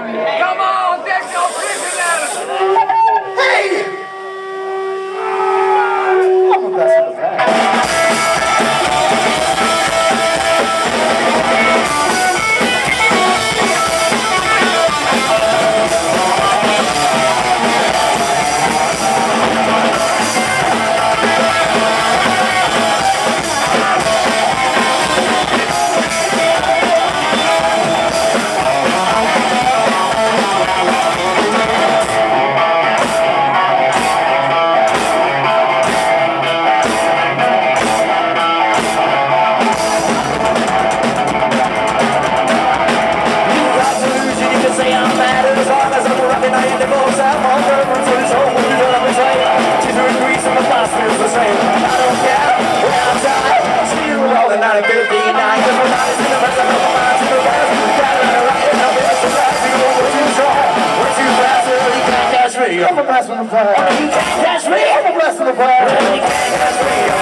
Go! I'm a blessing of fire. That's me. I'm a blessing of fire.